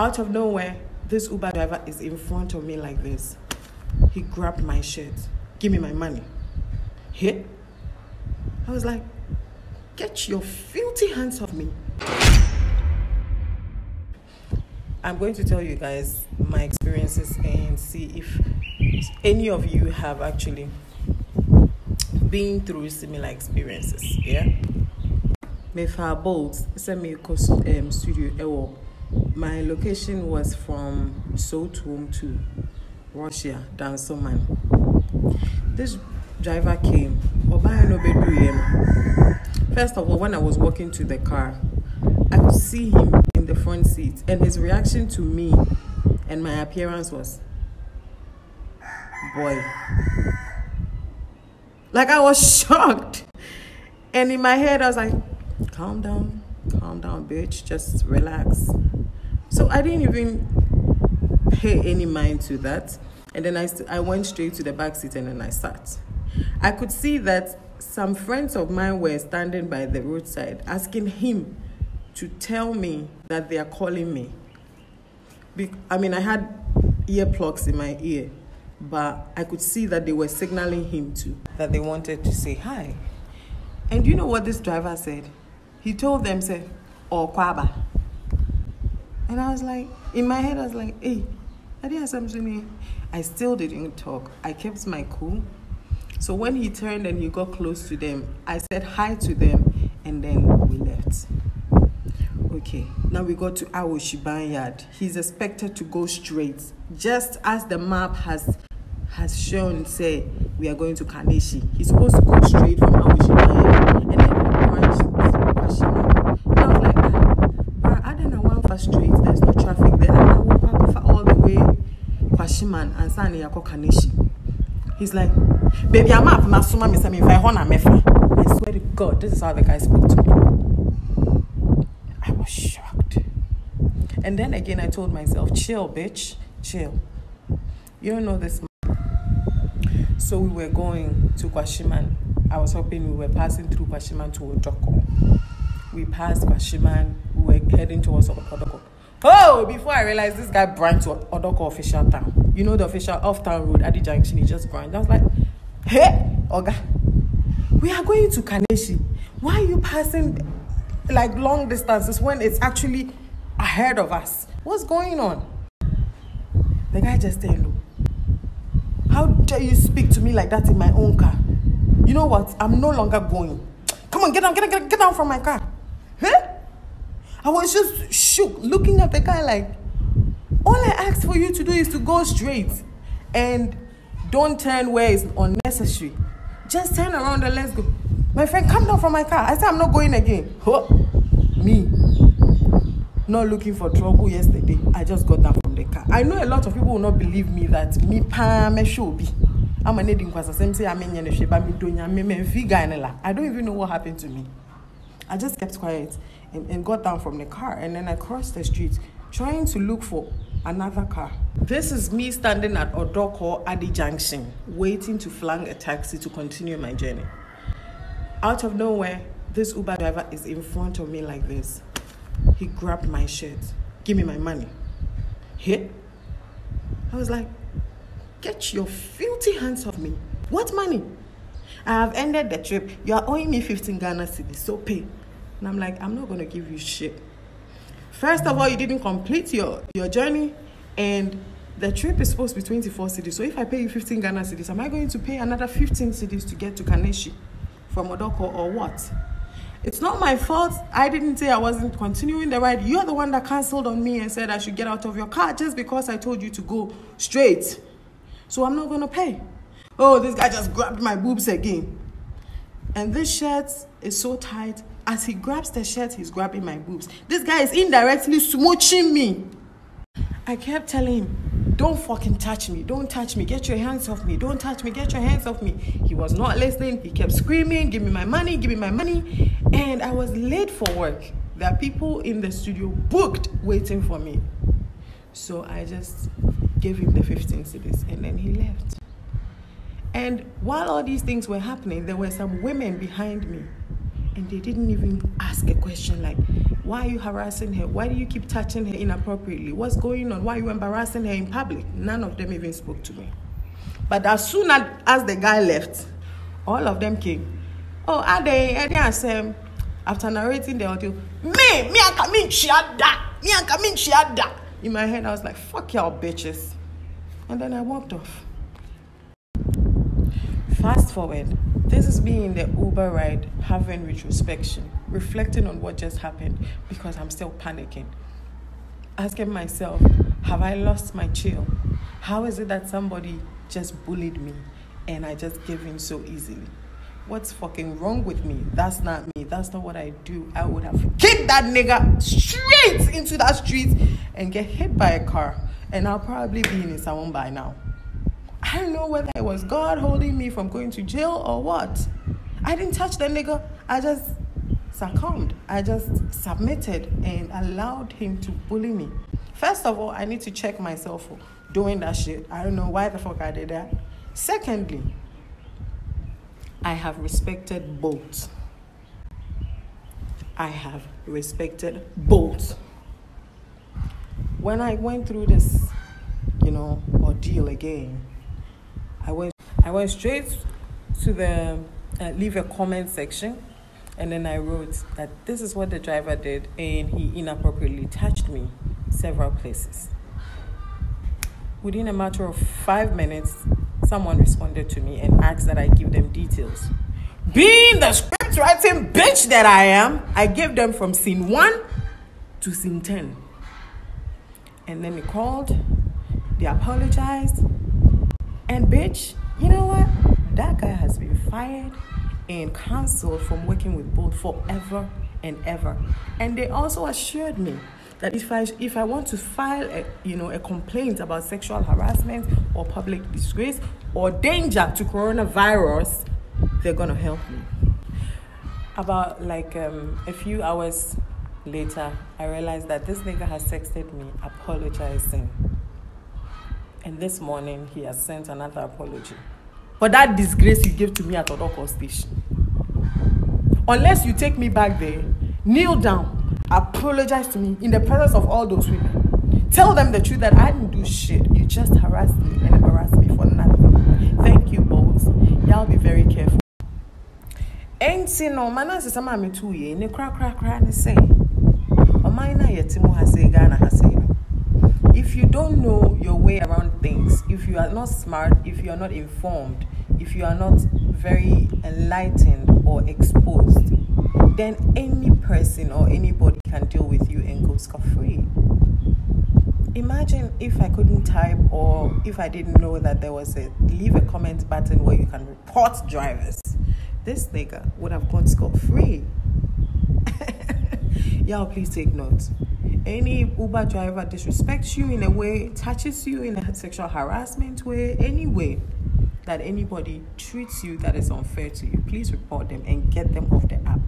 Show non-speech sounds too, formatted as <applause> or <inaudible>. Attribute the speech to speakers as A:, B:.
A: Out of nowhere, this Uber driver is in front of me like this. He grabbed my shirt. Give me my money. Hit. I was like, get your filthy hands off me. I'm going to tell you guys my experiences and see if any of you have actually been through similar experiences. Yeah. Mefa Bolt, send me a um, studio. Ewo. My location was from Sotum to Russia, Dansoman. This driver came. First of all, when I was walking to the car, I could see him in the front seat, and his reaction to me and my appearance was, boy. Like I was <laughs> shocked. And in my head, I was like, calm down, calm down, bitch, just relax. So I didn't even pay any mind to that. And then I, I went straight to the back seat and then I sat. I could see that some friends of mine were standing by the roadside asking him to tell me that they are calling me. Be- I mean, I had earplugs in my ear, but I could see that they were signaling him to, that they wanted to say hi. And you know what this driver said? He told them, say, oh, Kwaba. And I was like, in my head, I was like, hey, I didn't have something. I still didn't talk. I kept my cool. So when he turned and he got close to them, I said hi to them and then we left. Okay, now we go to Awoshiban Yard. He's expected to go straight, just as the map has has shown. Say we are going to Kaneshie. He's supposed to go straight from Awoshiban Yard and then branch to Kwashima. And I was like, ah, I don't know one for straight. There's no traffic there. And I will park all the way Kwashieman and Sani Yako Kaneshie. He's like, baby, I'm up. Miss Ami, if I a mefa. I swear to God, this is how the guy spoke to me. I was shocked. And then again, I told myself, chill, bitch, chill. You don't know this. Man. So we were going to Kwashieman. I was hoping we were passing through Kwashieman to Odorkor. We passed Kwashieman. We were heading towards Odorkor. Oh, before I realized this guy branched to Odorkor official town. You know the official off town road at the junction, he just branched. I was like, hey, Oga, we are going to Kaneshie. Why are you passing like long distances when it's actually ahead of us? What's going on? The guy just said, look, how dare you speak to me like that in my own car? You know what? I'm no longer going. Come on, get down, get down, get down, get down from my car. Huh? I was just shook, looking at the guy like, all I ask for you to do is to go straight and don't turn where it's unnecessary. Just turn around and let's go. My friend, come down from my car. I said, I'm not going again. Huh? Me, not looking for trouble yesterday. I just got down from the car. I know a lot of people will not believe me that me pa me show be. I'm a needing kwasa same say I'm in shape. I'm figure I don't even know what happened to me. I just kept quiet and, and got down from the car and then I crossed the street trying to look for another car. This is me standing at Odorkor Adi Junction, waiting to flang a taxi to continue my journey. Out of nowhere, this Uber driver is in front of me like this. He grabbed my shirt. Give me my money. Hit. I was like, get your filthy hands off me. What money? I have ended the trip. You are owing me 15 Ghana cedis, so pay. And I'm like, I'm not going to give you shit. First of all, you didn't complete your, your journey, and the trip is supposed to be 24 cedis. So if I pay you 15 Ghana cedis, am I going to pay another 15 cedis to get to Kaneshie from Odorkor or what? It's not my fault. I didn't say I wasn't continuing the ride. You're the one that cancelled on me and said I should get out of your car just because I told you to go straight. So I'm not going to pay. Oh, this guy just grabbed my boobs again. And this shirt is so tight. As he grabs the shirt, he's grabbing my boobs. This guy is indirectly smooching me. I kept telling him, don't fucking touch me. Don't touch me. Get your hands off me. Don't touch me. Get your hands off me. He was not listening. He kept screaming, give me my money, give me my money. And I was late for work. There are people in the studio booked waiting for me. So I just gave him the 15 cedis and then he left. And while all these things were happening, there were some women behind me and they didn't even ask a question like, Why are you harassing her? Why do you keep touching her inappropriately? What's going on? Why are you embarrassing her in public? None of them even spoke to me. But as soon as, the guy left, all of them came. Oh, are they? And they said, after narrating the audio, me, me, I come in chiada, me, I come in chiada. In my head, I was like, fuck y'all bitches. And then I walked off. Fast forward, this is me in the Uber ride having retrospection, reflecting on what just happened because I'm still panicking. Asking myself, have I lost my chill? How is it that somebody just bullied me and I just gave in so easily? What's fucking wrong with me? That's not me. That's not what I do. I would have kicked that nigga straight into that street and get hit by a car. And I'll probably be in someone by now. I don't know whether it was God holding me from going to jail or what. I didn't touch the nigga. I just succumbed. I just submitted and allowed him to bully me. First of all, I need to check myself for doing that shit. I don't know why the fuck I did that. Secondly, I have respected Bolt. I have respected Bolt. When I went through this, you know, ordeal again, I went I went straight to the uh, leave a comment section and then I wrote that this is what the driver did and he inappropriately touched me several places. Within a matter of five minutes, someone responded to me and asked that I give them details. Being the script writing bitch that I am, I gave them from scene one to scene 10. And then they called, they apologized, and bitch, you know what? That guy has been fired and cancelled from working with Bolt forever and ever. And they also assured me that if I if I want to file a you know a complaint about sexual harassment or public disgrace or danger to coronavirus, they're gonna help me. About like um, a few hours later, I realized that this nigga has texted me apologizing and this morning, he has sent another apology. For that disgrace you gave to me at Odoko station. Unless you take me back there, kneel down, apologize to me in the presence of all those women. Tell them the truth that I didn't do shit. You just harassed me and embarrassed me for nothing. Thank you both. Y'all be very careful. Ain't no man as sama me two ye ne kra kra kra ne say. Oman na yetimo ha say Ghana ha say if you don't know your way around things, if you are not smart, if you are not informed, if you are not very enlightened or exposed, then any person or anybody can deal with you and go scot free. Imagine if I couldn't type or if I didn't know that there was a leave a comment button where you can report drivers. This nigga would have gone scot free. <laughs> Y'all, please take note any Uber driver disrespects you in a way, touches you in a sexual harassment way, any way that anybody treats you that is unfair to you, please report them and get them off the app.